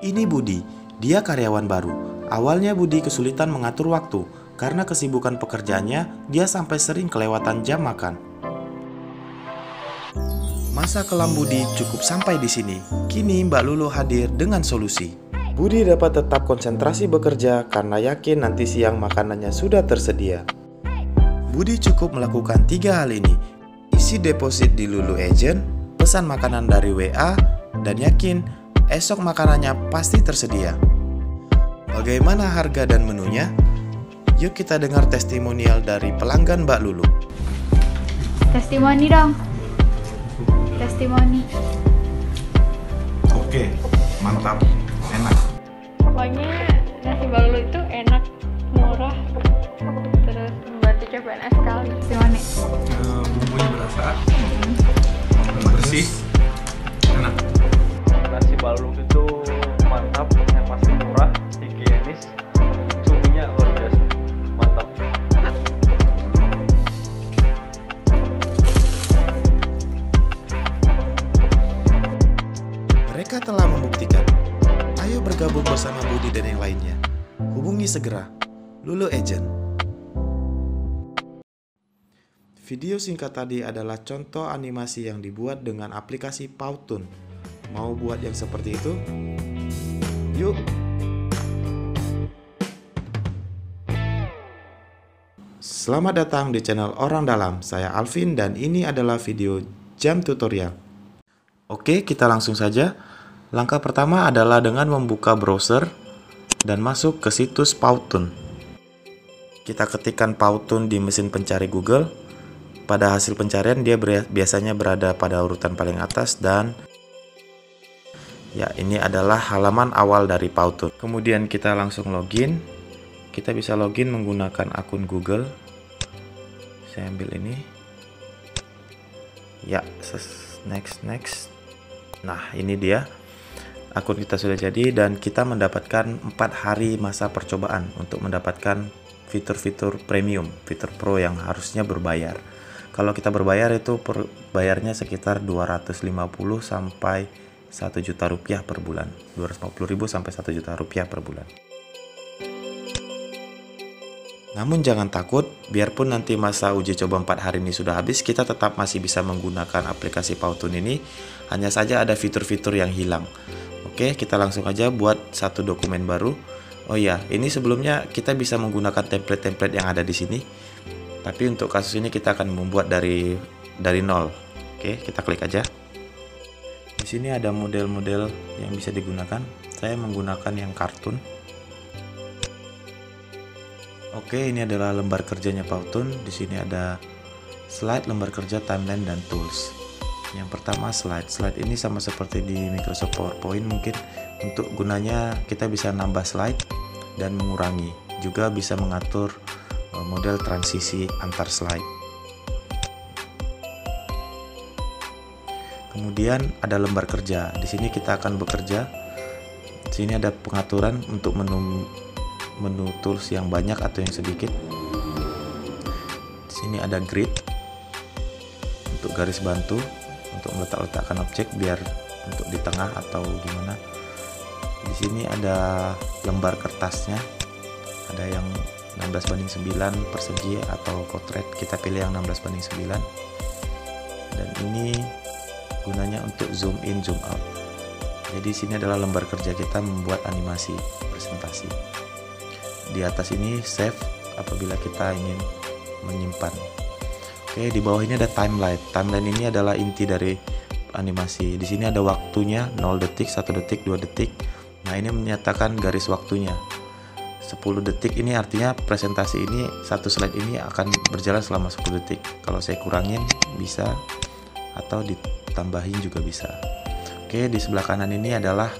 Ini Budi, dia karyawan baru. Awalnya Budi kesulitan mengatur waktu karena kesibukan pekerjaannya, dia sampai sering kelewatan jam makan. Masa kelam Budi cukup sampai di sini. Kini Mbak Lulu hadir dengan solusi. Budi dapat tetap konsentrasi bekerja karena yakin nanti siang makanannya sudah tersedia. Budi cukup melakukan tiga hal ini. Isi deposit di Lulu Agent, pesan makanan dari WA, dan yakin esok makanannya pasti tersedia. Bagaimana harga dan menunya? Yuk kita dengar testimonial dari pelanggan Mbak Lulu. Testimoni dong. Testimoni. Oke, mantap, enak. pokoknya nasi balulu itu enak murah terus membantu CPNS sekali Testimoni. Eh, bumbunya berasa bersih membuktikan. Ayo bergabung bersama Budi dan yang lainnya. Hubungi segera Lulu Agent. Video singkat tadi adalah contoh animasi yang dibuat dengan aplikasi Powtoon. Mau buat yang seperti itu? Yuk! Selamat datang di channel Orang Dalam. Saya Alvin dan ini adalah video jam tutorial. Oke, kita langsung saja. Langkah pertama adalah dengan membuka browser dan masuk ke situs Powtoon. Kita ketikkan Powtoon di mesin pencari Google. Pada hasil pencarian dia biasanya berada pada urutan paling atas dan ya ini adalah halaman awal dari Powtoon. Kemudian kita langsung login. Kita bisa login menggunakan akun Google. Saya ambil ini. Ya, next next. Nah, ini dia. Akun kita sudah jadi dan kita mendapatkan 4 hari masa percobaan untuk mendapatkan fitur-fitur premium, fitur pro yang harusnya berbayar. Kalau kita berbayar itu per, bayarnya sekitar 250 sampai 1 juta rupiah per bulan. 250 ribu sampai 1 juta rupiah per bulan. Namun jangan takut, biarpun nanti masa uji coba 4 hari ini sudah habis, kita tetap masih bisa menggunakan aplikasi Powtoon ini. Hanya saja ada fitur-fitur yang hilang. Oke, kita langsung aja buat satu dokumen baru. Oh iya, ini sebelumnya kita bisa menggunakan template-template yang ada di sini. Tapi untuk kasus ini kita akan membuat dari dari nol. Oke, kita klik aja. Di sini ada model-model yang bisa digunakan. Saya menggunakan yang kartun. Oke, ini adalah lembar kerjanya Powtoon. Di sini ada slide, lembar kerja, timeline, dan tools. Yang pertama slide. Slide ini sama seperti di Microsoft PowerPoint mungkin untuk gunanya kita bisa nambah slide dan mengurangi. Juga bisa mengatur eh, model transisi antar slide. Kemudian ada lembar kerja. Di sini kita akan bekerja. Di sini ada pengaturan untuk menu menu tools yang banyak atau yang sedikit. Di sini ada grid untuk garis bantu untuk meletak-letakkan objek biar untuk di tengah atau gimana. Di sini ada lembar kertasnya. Ada yang 16 banding 9 persegi atau potret. Kita pilih yang 16 banding 9. Dan ini gunanya untuk zoom in zoom out. Jadi sini adalah lembar kerja kita membuat animasi presentasi di atas ini save apabila kita ingin menyimpan. Oke, di bawah ini ada timeline. Timeline ini adalah inti dari animasi. Di sini ada waktunya 0 detik, 1 detik, 2 detik. Nah, ini menyatakan garis waktunya. 10 detik ini artinya presentasi ini satu slide ini akan berjalan selama 10 detik. Kalau saya kurangin bisa atau ditambahin juga bisa. Oke, di sebelah kanan ini adalah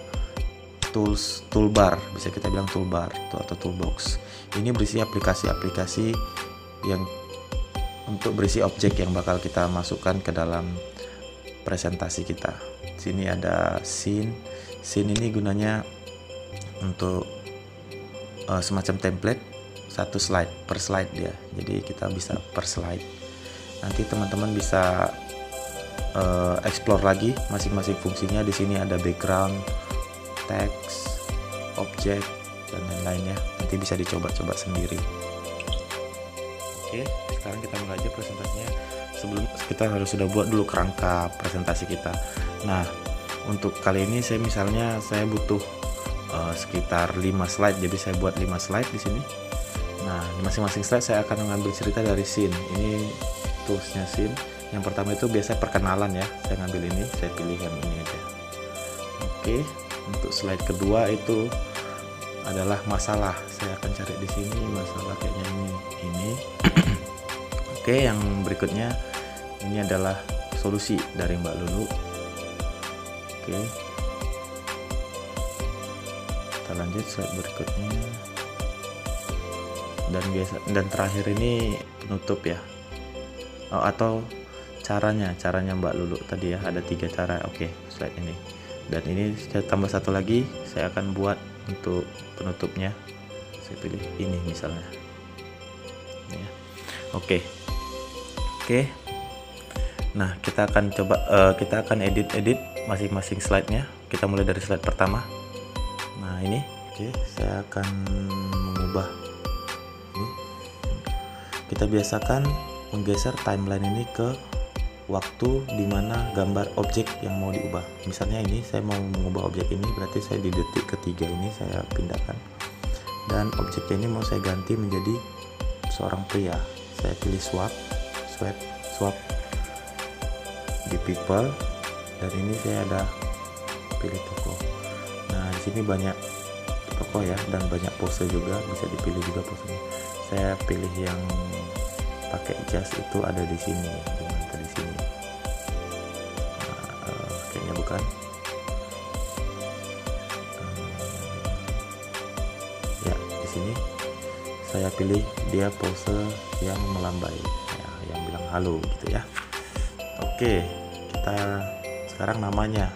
tools toolbar bisa kita bilang toolbar atau toolbox ini berisi aplikasi-aplikasi yang untuk berisi objek yang bakal kita masukkan ke dalam presentasi kita. Sini ada scene. Scene ini gunanya untuk uh, semacam template satu slide per slide dia. Jadi kita bisa per slide. Nanti teman-teman bisa uh, explore lagi masing-masing fungsinya. Di sini ada background teks objek dan lain-lainnya. Nanti bisa dicoba-coba sendiri oke sekarang kita mulai aja presentasinya. Sebelum kita harus sudah buat dulu kerangka presentasi kita. Nah untuk kali ini saya misalnya saya butuh uh, sekitar 5 slide jadi saya buat 5 slide di sini. Nah di masing-masing slide saya akan mengambil cerita dari scene. Ini toolsnya scene. Yang pertama itu biasa perkenalan ya. Saya ngambil ini saya pilih yang ini aja. Oke untuk slide kedua itu adalah masalah. Saya akan cari di sini masalah kayaknya ini ini. Oke yang berikutnya ini adalah solusi dari Mbak Lulu. Oke. Kita lanjut slide berikutnya. Dan biasa dan terakhir ini penutup ya. Oh, atau caranya caranya Mbak Lulu tadi ya ada tiga cara. Oke slide ini. Dan ini saya tambah satu lagi saya akan buat untuk penutupnya. Saya pilih ini misalnya. Ya. oke. Oke. Nah kita akan coba uh, kita akan edit edit masing-masing slide-nya. Kita mulai dari slide pertama. Nah ini. Oke saya akan mengubah. Ini. Kita biasakan menggeser timeline ini ke waktu di mana gambar objek yang mau diubah. Misalnya ini saya mau mengubah objek ini berarti saya di detik ketiga ini saya pindahkan. Dan objeknya ini mau saya ganti menjadi seorang pria. Saya pilih swap swap swap. Di people dan ini saya ada pilih toko. Nah di sini banyak toko ya dan banyak pose juga bisa dipilih juga posenya. Saya pilih yang pakai jas itu ada di sini. di bukan uh, ya di sini saya pilih dia pose yang melambai ya, yang bilang halo gitu ya. Oke kita sekarang namanya.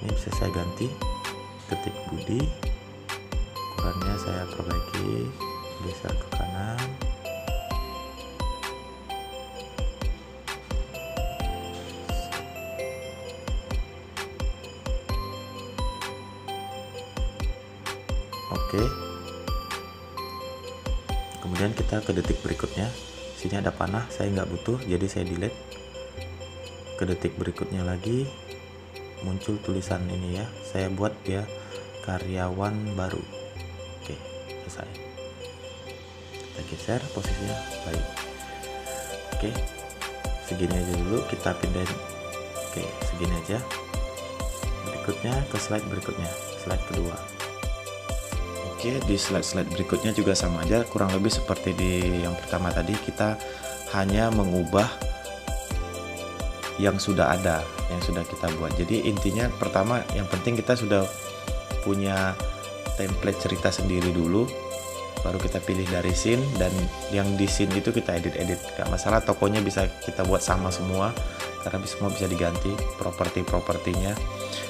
Ini bisa saya ganti ketik Budi. Ukurannya saya perbaiki geser ke kanan oke. Kemudian kita ke detik berikutnya. Sini ada panah saya nggak butuh jadi saya delete. Ke detik berikutnya lagi muncul tulisan ini ya. Saya buat dia karyawan baru. Oke selesai. Kita geser posisinya baik. Oke segini aja dulu kita pindahin. Oke segini aja. Berikutnya ke slide berikutnya slide kedua Oke, di slide-slide berikutnya juga sama aja, kurang lebih seperti di yang pertama tadi kita hanya mengubah yang sudah ada, yang sudah kita buat. Jadi intinya pertama yang penting kita sudah punya template cerita sendiri dulu, baru kita pilih dari scene dan yang di scene itu kita edit-edit. Gak masalah tokonya bisa kita buat sama semua karena semua bisa diganti properti-propertinya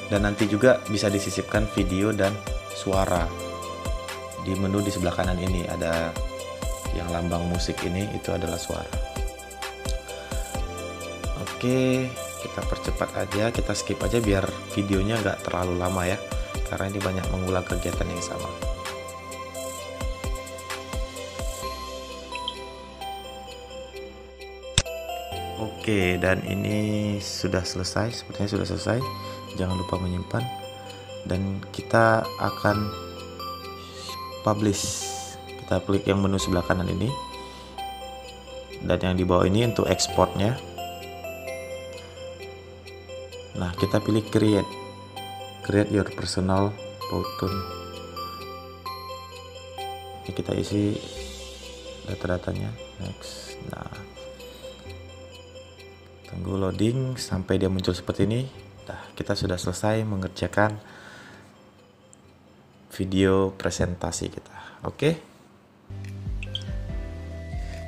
dan nanti juga bisa disisipkan video dan suara di menu di sebelah kanan ini ada yang lambang musik ini itu adalah suara oke kita percepat aja kita skip aja biar videonya nggak terlalu lama ya karena ini banyak mengulang kegiatan yang sama Oke, dan ini sudah selesai. Sepertinya sudah selesai. Jangan lupa menyimpan. Dan kita akan publish. Kita klik yang menu sebelah kanan ini. Dan yang di bawah ini untuk ekspornya. Nah kita pilih create. Create your personal button. Ini kita isi data-datanya. Next. Nah. Tunggu loading sampai dia muncul seperti ini. Nah kita sudah selesai mengerjakan video presentasi kita. Oke.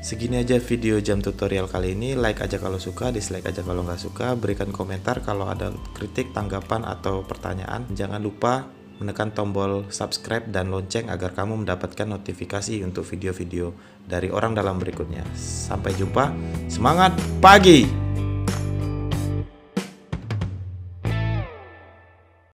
Segini aja video jam tutorial kali ini. Like aja kalau suka, dislike aja kalau nggak suka. Berikan komentar kalau ada kritik, tanggapan atau pertanyaan. Jangan lupa menekan tombol subscribe dan lonceng agar kamu mendapatkan notifikasi untuk video-video dari orang dalam berikutnya. Sampai jumpa. Semangat pagi!